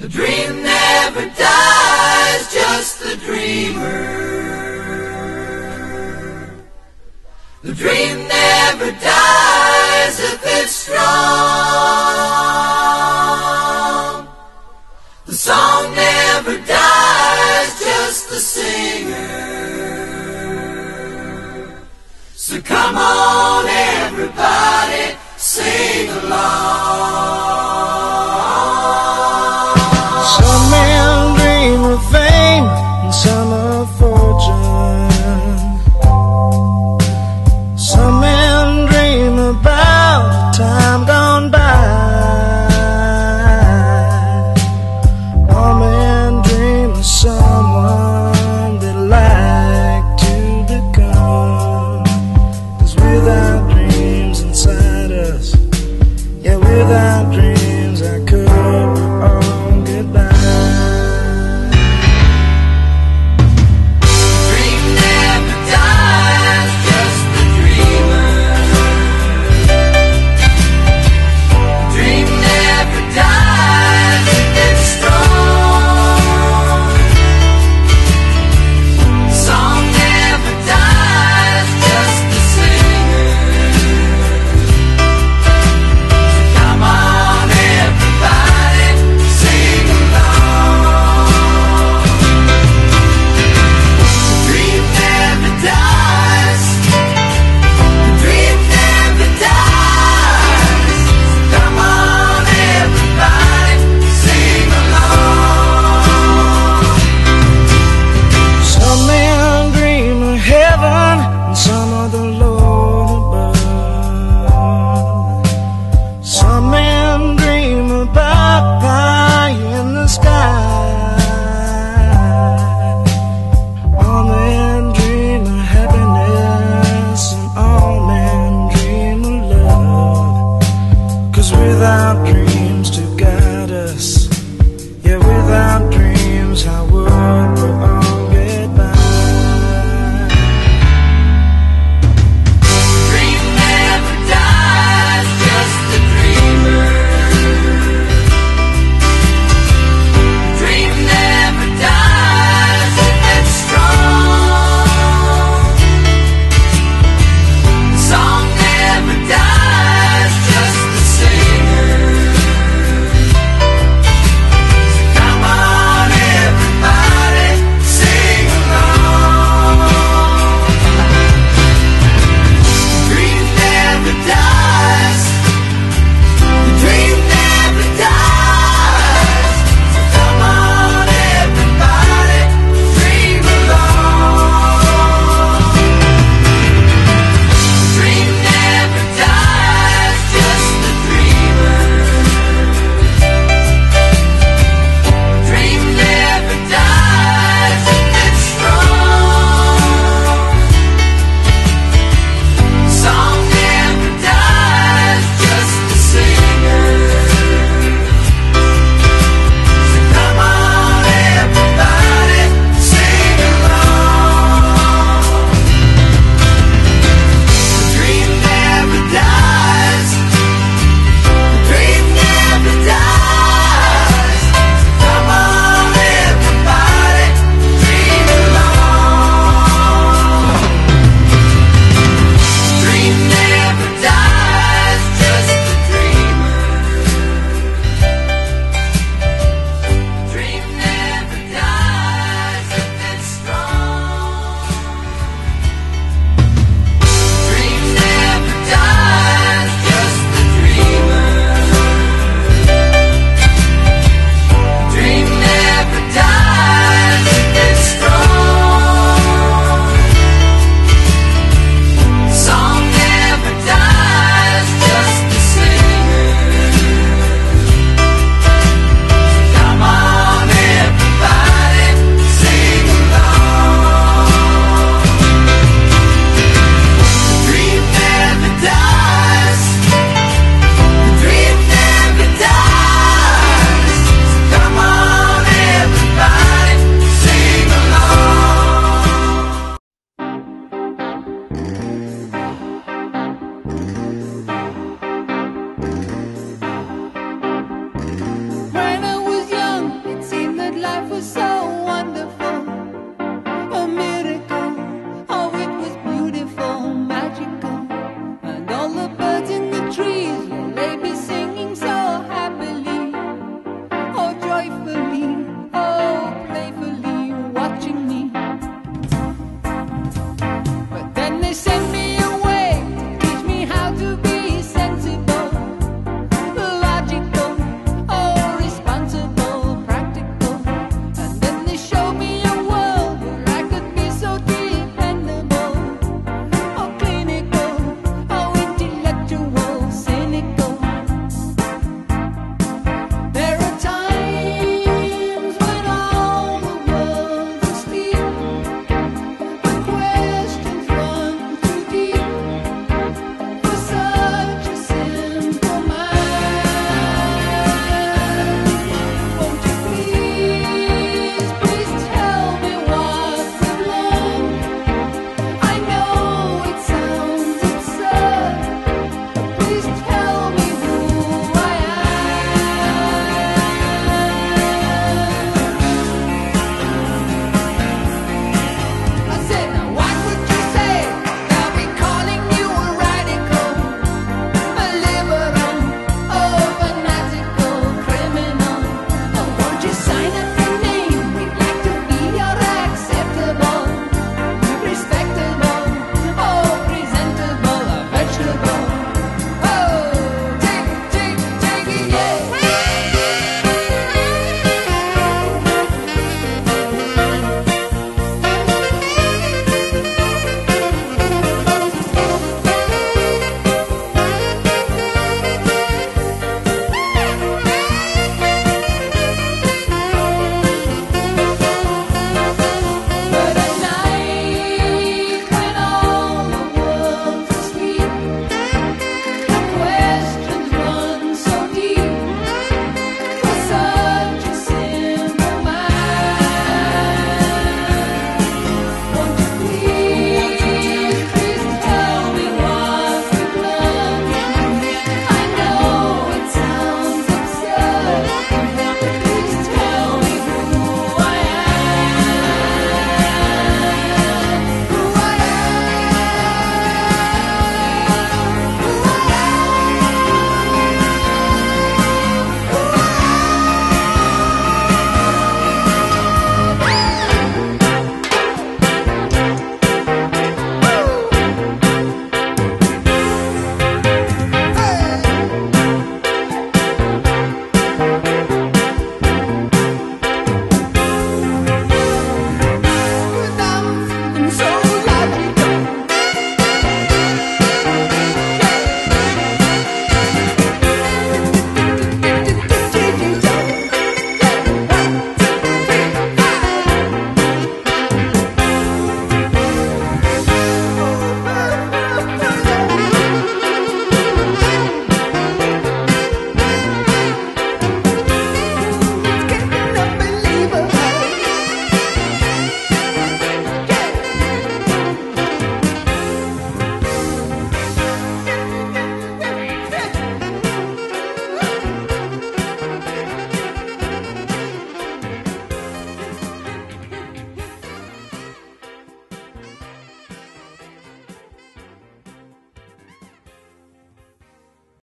The dream never dies, just the dreamer. The dream never dies if it's strong. The song never dies, just the singer. So come on everybody, sing along. without dreams.